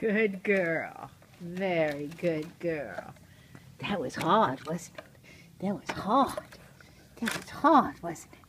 Good girl. Very good girl. That was hard, wasn't it? That was hard. That was hard, wasn't it?